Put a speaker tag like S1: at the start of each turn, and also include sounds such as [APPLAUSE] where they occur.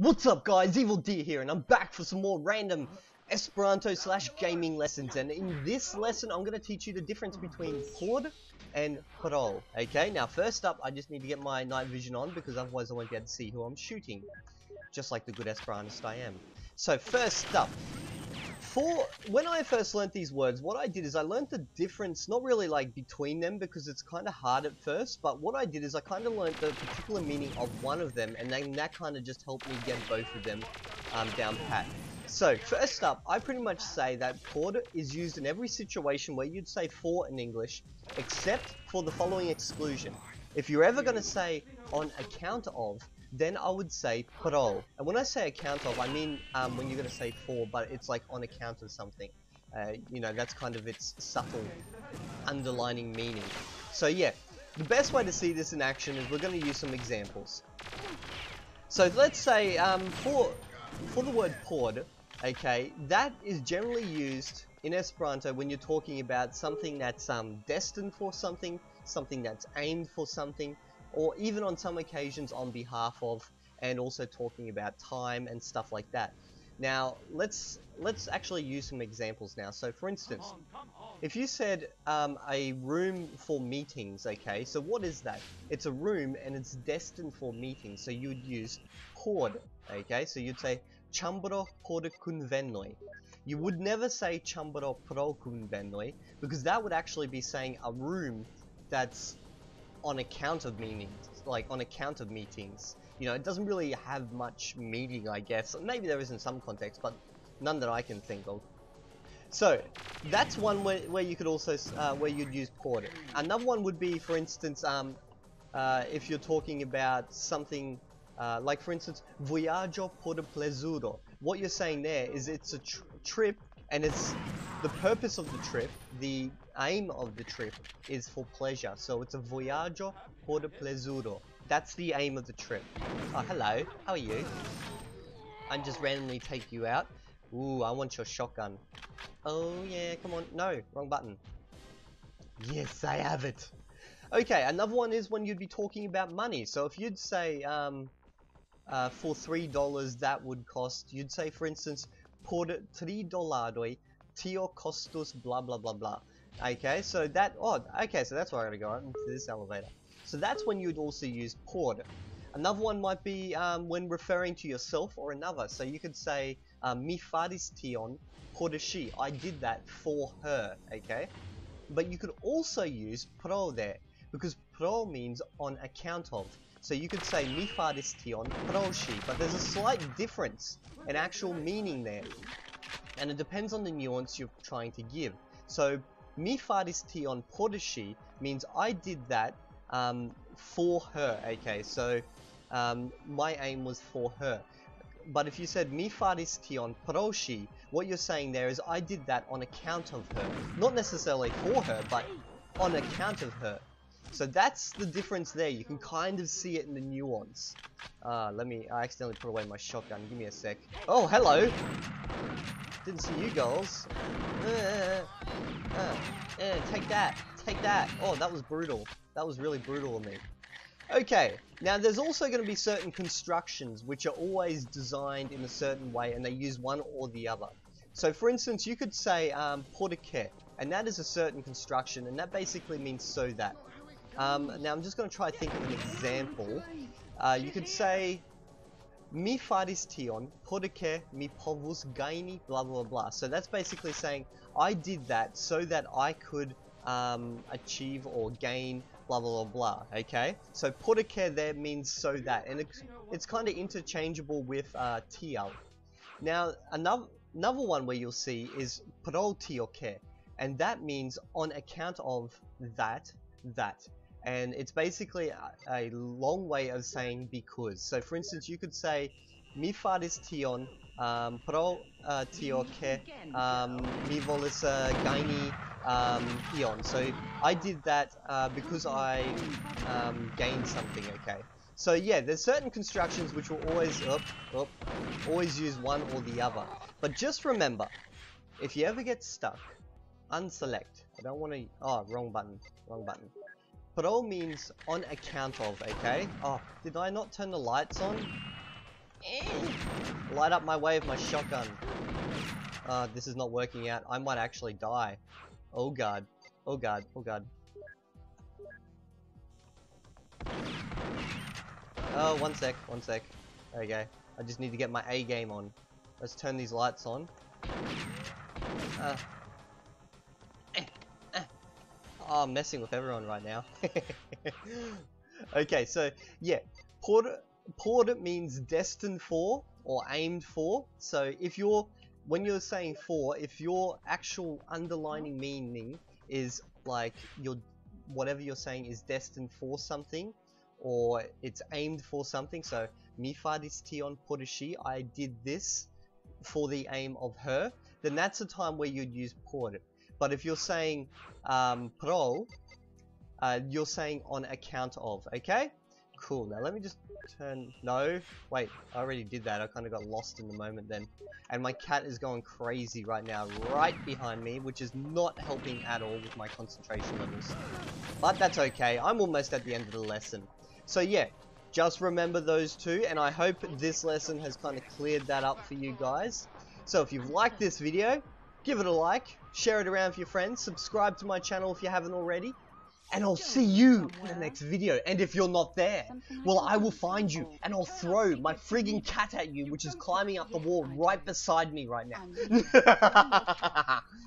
S1: What's up guys, Evildea here and I'm back for some more random Esperanto slash gaming lessons and in this lesson I'm going to teach you the difference between por and pro. Okay, now first up I just need to get my night vision on because otherwise I won't be able to see who I'm shooting. Just like the good Esperantist I am. So first up, for when I first learned these words, what I did is I learned the difference, not really like between them because it's kind of hard at first, but what I did is I kind of learned the particular meaning of one of them, and then that kind of just helped me get both of them um, down pat. So, first up, I pretty much say that por is used in every situation where you'd say for in English, except for the following exclusion. If you're ever going to say on account of, then I would say pro. And when I say account of, I mean um, when you're going to say for, but it's like on account of something. Uh, you know, that's kind of its subtle underlining meaning. So yeah, the best way to see this in action is we're going to use some examples. So let's say um, for, for the word por, okay, that is generally used in Esperanto when you're talking about something that's um, destined for something, something that's aimed for something, or even on some occasions on behalf of and also talking about time and stuff like that. Now, let's let's actually use some examples now. So, for instance, if you said um, a room for meetings, okay, so what is that? It's a room and it's destined for meetings, so you'd use por, okay, so you'd say ĉambro por kunvenoj. You would never say ĉambro pro kunvenoj because that would actually be saying a room that's on account of meetings, like on account of meetings. You know, it doesn't really have much meaning, I guess. Maybe there is in some context, but none that I can think of. So, that's one where, where you could also, uh, where you'd use por. Another one would be, for instance, um, uh, if you're talking about something, uh, like for instance, vojaĝo por plezuro. What you're saying there is it's a tr trip, and it's the purpose of the trip, the aim of the trip is for pleasure. So it's a vojaĝo por plezuro. That's the aim of the trip. Oh, hello. How are you? I just randomly take you out. Ooh, I want your shotgun. Oh, yeah, come on. No, wrong button. Yes, I have it. Okay, another one is when you'd be talking about money. So if you'd say, um, uh, for $3 that would cost, you'd say, for instance, por $3 tio kostus blah blah blah blah. Okay, so that, oh, okay, so that's why I'm gonna go into this elevator. So that's when you'd also use por. Another one might be um, when referring to yourself or another. So you could say, um, mi faris tion por ŝi. I did that for her, okay? But you could also use pro there, because pro means on account of. So you could say mi faris tion pro ŝi, but there's a slight difference in actual meaning there. And it depends on the nuance you're trying to give. So mi faris tion por ŝi means I did that um, for her, okay? So um, my aim was for her. But if you said mi faris tion pro ŝi, what you're saying there is I did that on account of her. Not necessarily for her, but on account of her. So that's the difference there. You can kind of see it in the nuance. Uh, let me, I accidentally put away my shotgun. Give me a sec. Oh, hello! Didn't see you girls. Uh, uh, uh, take that. Take that. Oh, that was brutal. That was really brutal of me. Okay, now there's also going to be certain constructions which are always designed in a certain way and they use one or the other. So for instance, you could say um, por ke, and that is a certain construction and that basically means so that. Um, now I'm just going to try to think of an example. Uh, you could say mi faris tion por ke mi povus gajni blah blah blah. So that's basically saying I did that so that I could um, achieve or gain blah blah blah. Okay, so por ke there means so that, and it's, it's kind of interchangeable with uh, tial. Now another another one where you'll see is pro tio ke, and that means on account of that that and it's basically a, long way of saying because. So for instance, you could say mi faris tion um, pro uh, tio ke um, mi volis uh, gajni um, ion. So I did that uh, because I um, gained something. Okay. So yeah, there's certain constructions which will always up, up, always use one or the other. But just remember, if you ever get stuck, unselect. I don't want to. Oh, wrong button. Wrong button. Pro means on account of, okay? Oh, did I not turn the lights on? Eh. Light up my way with my shotgun. Uh, this is not working out. I might actually die. Oh god. Oh god. Oh god. Oh, one sec. One sec. Okay. I just need to get my A game on. Let's turn these lights on. Uh. Oh, I'm messing with everyone right now. [LAUGHS] okay, so yeah, port port means destined for or aimed for. So if you're when you're saying for, if your actual underlining meaning is like your whatever you're saying is destined for something or it's aimed for something. So mi tion por ŝi, I did this for the aim of her, then that's a time where you'd use por. But if you're saying um, pro, uh, you're saying on account of, okay? Cool, now let me just turn, no, wait, I already did that, I kind of got lost in the moment then. And my cat is going crazy right now, right behind me, which is not helping at all with my concentration levels. But that's okay, I'm almost at the end of the lesson. So yeah, just remember those two, and I hope this lesson has kind of cleared that up for you guys. So if you've liked this video, give it a like, share it around with your friends, subscribe to my channel if you haven't already, and I'll see you in the next video. And if you're not there, well, I will find you, and I'll throw my frigging cat at you, which is climbing up the wall right beside me right now. [LAUGHS]